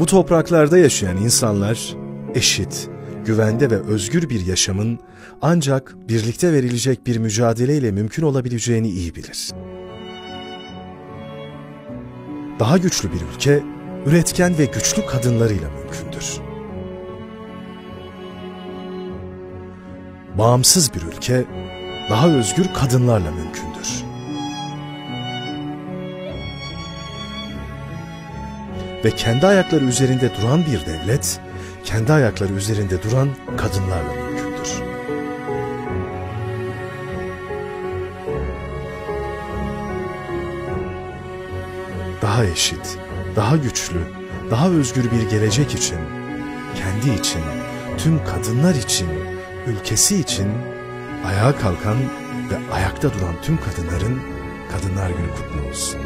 Bu topraklarda yaşayan insanlar eşit, güvende ve özgür bir yaşamın ancak birlikte verilecek bir mücadeleyle mümkün olabileceğini iyi bilir. Daha güçlü bir ülke, üretken ve güçlü kadınlarıyla mümkündür. Bağımsız bir ülke, daha özgür kadınlarla mümkündür. Ve kendi ayakları üzerinde duran bir devlet, kendi ayakları üzerinde duran kadınlarla mümkündür. Daha eşit, daha güçlü, daha özgür bir gelecek için, kendi için, tüm kadınlar için, ülkesi için ayağa kalkan ve ayakta duran tüm kadınların Kadınlar Günü kutlu olsun.